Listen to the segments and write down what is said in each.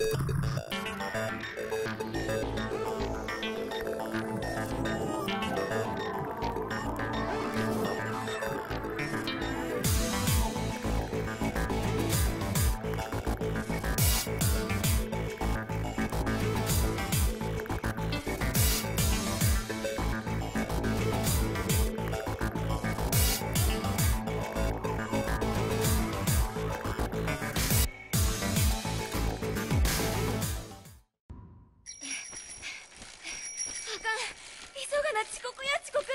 Uh, uh, uh. 遅刻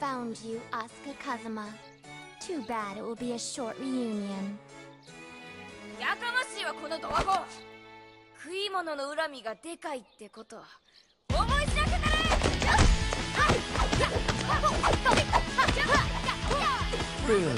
found you, Asuka Kazuma. Too bad it will be a short reunion. やかましいこのドアゴ食い物の恨みがでかいってこと。思い知らせたれ。ブリリン